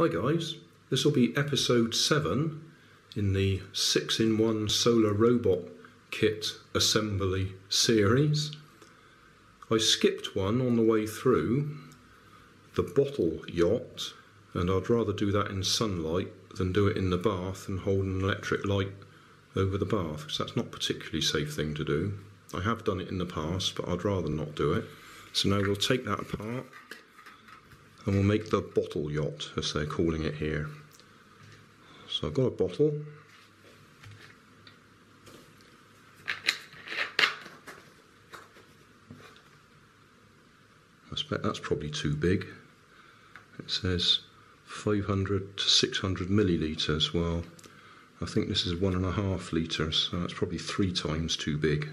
Hi guys, this will be episode 7 in the 6 in 1 solar robot kit assembly series. I skipped one on the way through, the bottle yacht, and I'd rather do that in sunlight than do it in the bath and hold an electric light over the bath because that's not a particularly safe thing to do. I have done it in the past, but I'd rather not do it. So now we'll take that apart and we'll make the bottle yacht, as they're calling it here. So I've got a bottle. I expect that's probably too big. It says 500 to 600 millilitres. Well, I think this is one and a half litres, so that's probably three times too big.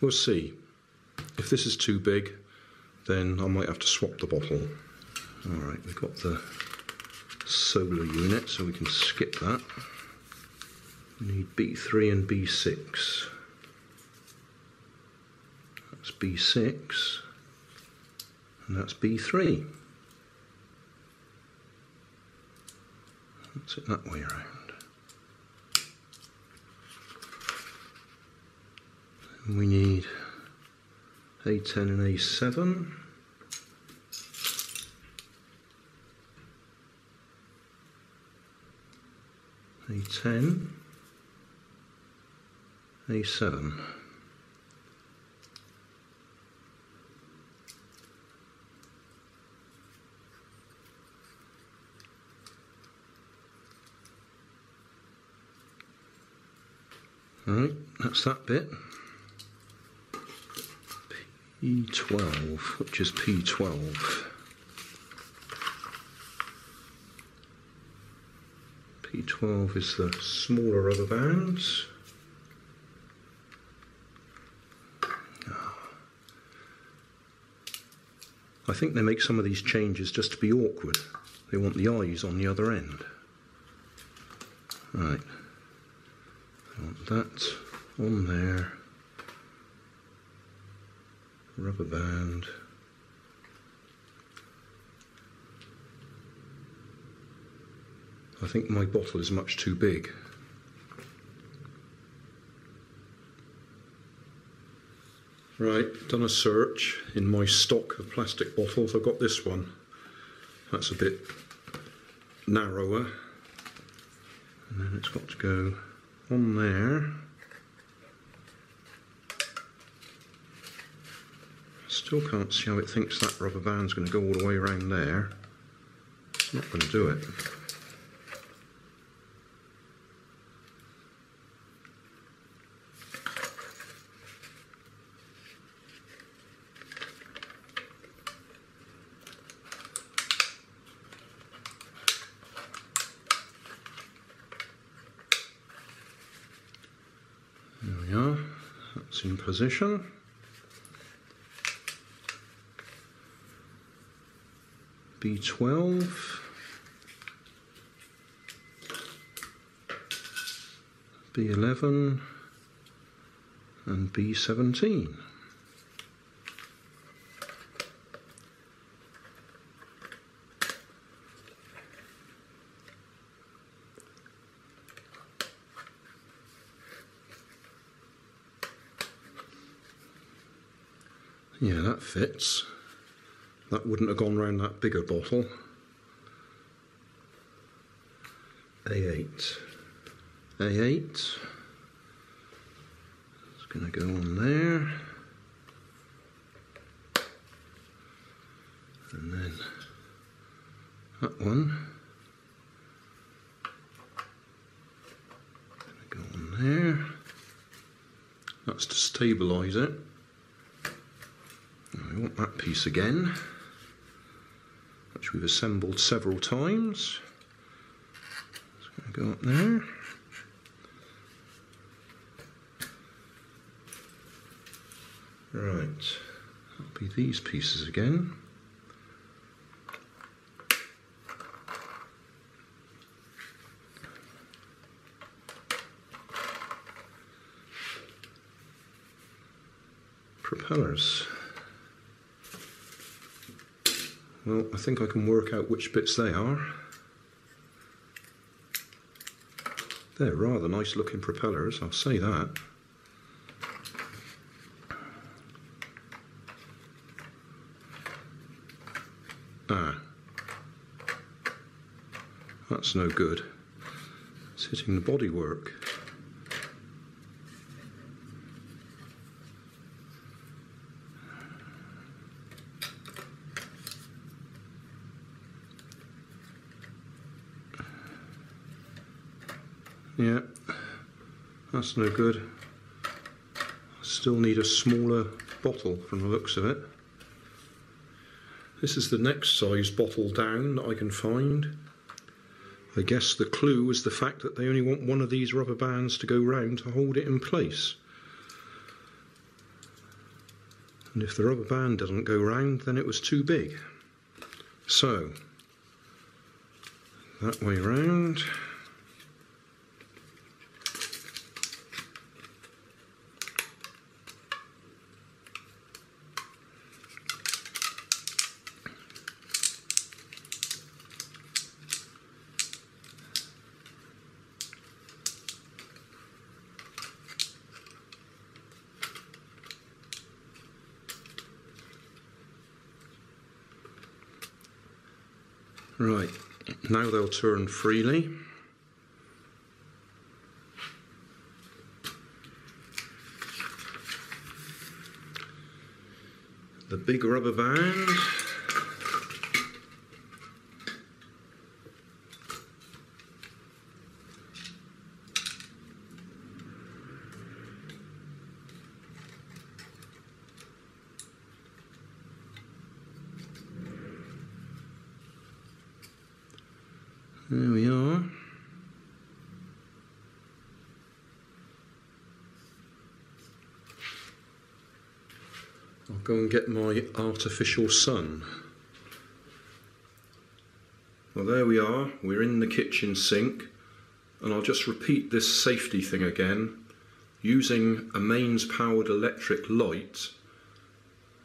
We'll see. If this is too big, then I might have to swap the bottle. Alright, we've got the solar unit, so we can skip that. We need B3 and B6. That's B6, and that's B3. That's it that way around. And we need A10 and A7. A10, A7. Right, that's that bit. P12, which is P12. P12 is the smaller rubber bands. Ah. I think they make some of these changes just to be awkward. They want the eyes on the other end. Right. I want that on there. Rubber band. I think my bottle is much too big. Right, done a search in my stock of plastic bottles. I've got this one. That's a bit narrower. And then it's got to go on there. Still can't see how it thinks that rubber band's going to go all the way around there. It's not going to do it. There we are, that's in position. B12. B11 and B17. Yeah, that fits. That wouldn't have gone round that bigger bottle. A8. A8. It's going to go on there. And then that one. Go on there. That's to stabilise it. Want that piece again, which we've assembled several times. It's going to go up there. Right, that'll be these pieces again. Propellers. Well, I think I can work out which bits they are. They're rather nice looking propellers, I'll say that. Ah. That's no good. It's hitting the bodywork. Yeah, that's no good. I still need a smaller bottle from the looks of it. This is the next size bottle down that I can find. I guess the clue was the fact that they only want one of these rubber bands to go round to hold it in place. And if the rubber band doesn't go round, then it was too big. So, that way round. Right, now they'll turn freely. The big rubber band. There we are. I'll go and get my artificial sun. Well, there we are. We're in the kitchen sink, and I'll just repeat this safety thing again. Using a mains powered electric light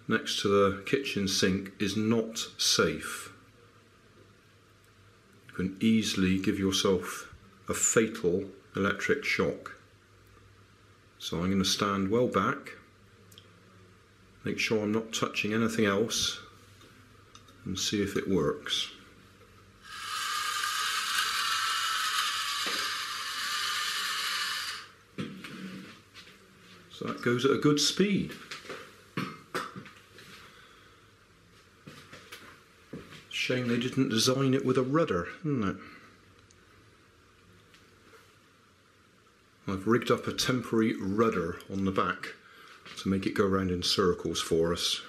next to the kitchen sink is not safe. You can easily give yourself a fatal electric shock. So I'm going to stand well back, make sure I'm not touching anything else, and see if it works. So that goes at a good speed. Shame they didn't design it with a rudder, isn't it? I've rigged up a temporary rudder on the back to make it go around in circles for us.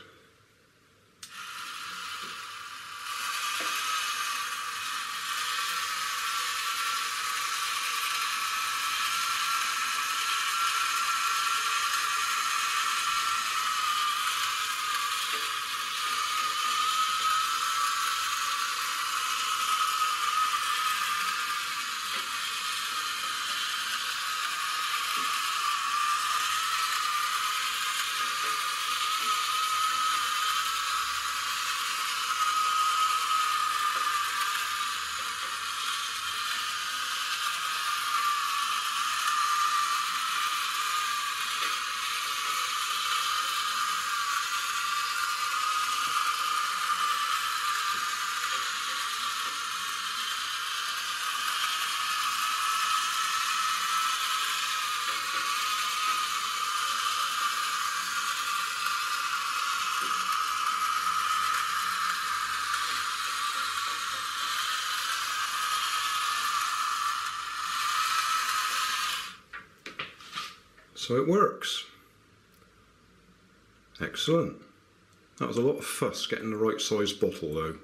So it works. Excellent. That was a lot of fuss getting the right size bottle though.